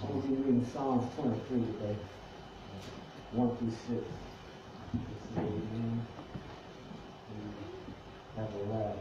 I'm gonna be reading Psalms twenty-three today, one through six. Let's see, amen. Have a ride.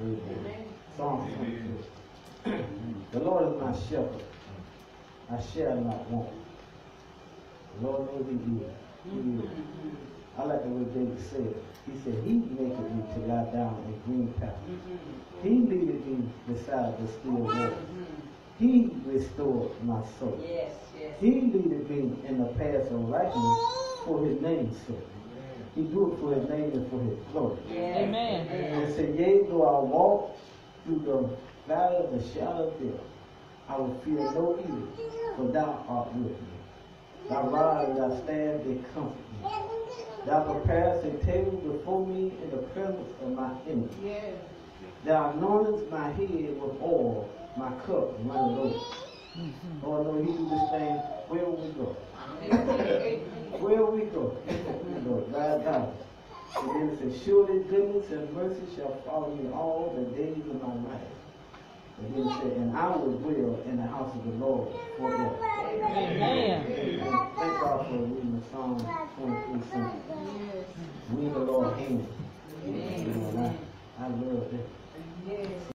Amen. Psalm twenty-three. The Lord is my shepherd, I shall not want. The Lord knows he is. He is. I like the way David said. He said, He maketh me to lie down in green pastures. Mm-hmm. He leadeth me beside the still waters. Mm-hmm. He restored my soul. Yes, yes. He leadeth me in the paths of righteousness for his name's sake. He do it for his name and for his glory. Yes. Amen. And say, yea, though I walk through the valley of the shadow of death, I will fear no evil, for thou art with me. Thy rod and thy staff, they comfort me. Thou preparest a table before me in the presence of my enemies. Yes. Thou anointest my head with oil, my cup runneth over. Mm-hmm. Lord, Lord, He do this thing where will we go. Where we go. We go right down. And then it says, surely goodness and mercy shall follow me all the days of my life. And then it said, and I will dwell in the house of the Lord forever. Amen. Thank God for reading the Psalm 23 something. We the Lord hand. You